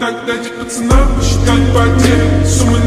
Так дайте пацанам посчитать потери Суммы